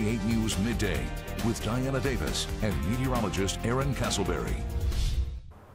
K8 News Midday with Diana Davis and meteorologist Aaron Castleberry.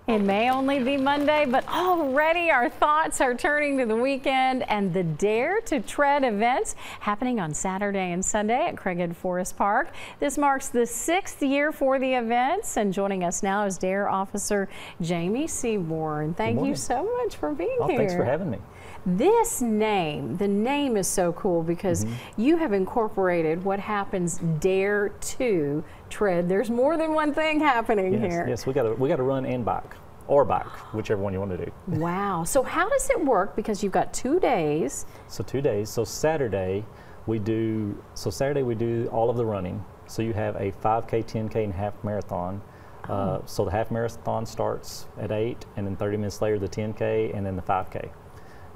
It may only be Monday, but already our thoughts are turning to the weekend and the Dare to Tread events happening on Saturday and Sunday at Craighead Forest Park. This marks the sixth year for the events, and joining us now is Dare Officer Jamie Seaborn. Thank you so much for being oh, here. Thanks for having me. This name, the name is so cool because mm -hmm. you have incorporated what happens dare to tread. There's more than one thing happening yes, here. Yes, we got to we got to run and bike or bike, whichever one you want to do. Wow. So how does it work? Because you've got two days. So two days. So Saturday we do. So Saturday we do all of the running. So you have a 5K, 10K, and half marathon. Uh, oh. Uh, so the half marathon starts at 8, and then 30 minutes later the 10K, and then the 5K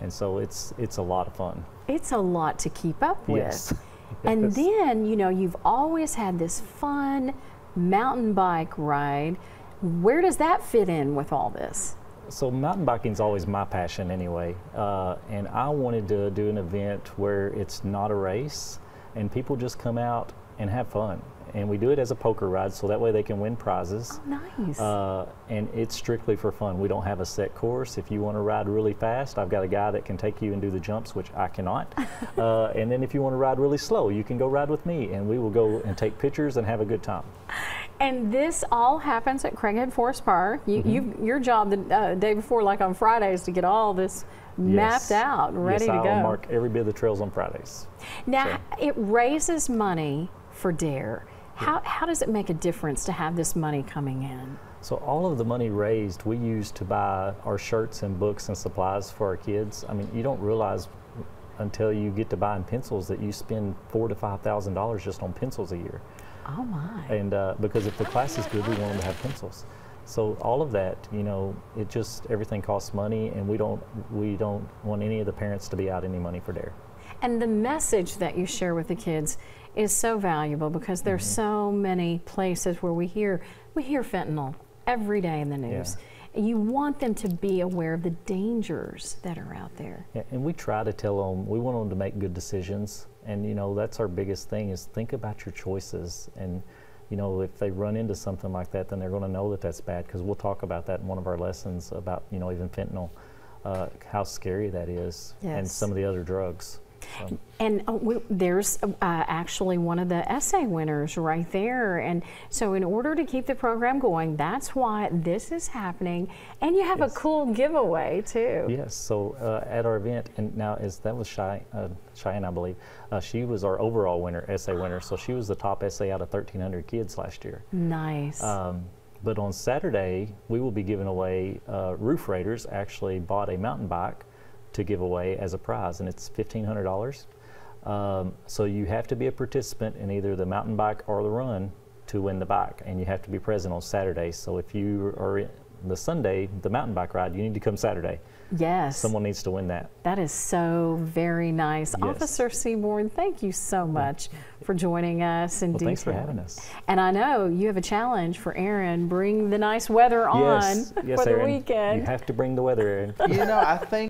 and so it's it's a lot of fun. It's a lot to keep up with. Yes. and yes. then you know you've always had this fun mountain bike ride. Where does that fit in with all this? So mountain biking is always my passion anyway, uh, and I wanted to do an event where it's not a race and people just come out and have fun and we do it as a poker ride so that way they can win prizes. Oh, nice. Uh, and it's strictly for fun. We don't have a set course. If you want to ride really fast, I've got a guy that can take you and do the jumps, which I cannot. uh, and then if you want to ride really slow, you can go ride with me and we will go and take pictures and have a good time. And this all happens at Craighead Forest Park. You, mm -hmm. your job the uh, day before, like on Fridays, to get all this yes. mapped out, ready yes, to I'll go. mark every bit of the trails on Fridays. Now, so. it raises money for DARE. How, how does it make a difference to have this money coming in? So all of the money raised we use to buy our shirts and books and supplies for our kids. I mean, you don't realize until you get to buying pencils that you spend four to five thousand dollars just on pencils a year. Oh my! And uh, because if the class is good, we want them to have pencils. So all of that, you know, it just everything costs money, and we don't we don't want any of the parents to be out any money for Dare. And the message that you share with the kids is so valuable because there's mm -hmm. so many places where we hear we hear fentanyl every day in the news. Yeah. You want them to be aware of the dangers that are out there. Yeah, and we try to tell them we want them to make good decisions, and you know that's our biggest thing is think about your choices and you know, if they run into something like that, then they're going to know that that's bad because we'll talk about that in one of our lessons about, you know, even fentanyl, uh, how scary that is, yes. and some of the other drugs. And uh, we, there's uh, actually one of the essay winners right there. And so, in order to keep the program going, that's why this is happening. And you have yes. a cool giveaway too. Yes. So uh, at our event, and now is that was Shy, uh, Cheyenne, I believe. Uh, she was our overall winner, essay winner. So she was the top essay out of 1,300 kids last year. Nice. Um, but on Saturday, we will be giving away. Uh, Roof Raiders actually bought a mountain bike to give away as a prize, and it's $1,500. Um, so you have to be a participant in either the mountain bike or the run to win the bike, and you have to be present on Saturday. So if you are the Sunday, the mountain bike ride, you need to come Saturday. Yes. Someone needs to win that. That is so very nice. Yes. Officer Seaborn, thank you so much for joining us and well, thanks for having us. And I know you have a challenge for Aaron. Bring the nice weather on yes. for the Aaron. weekend. You have to bring the weather, Aaron. you know, I think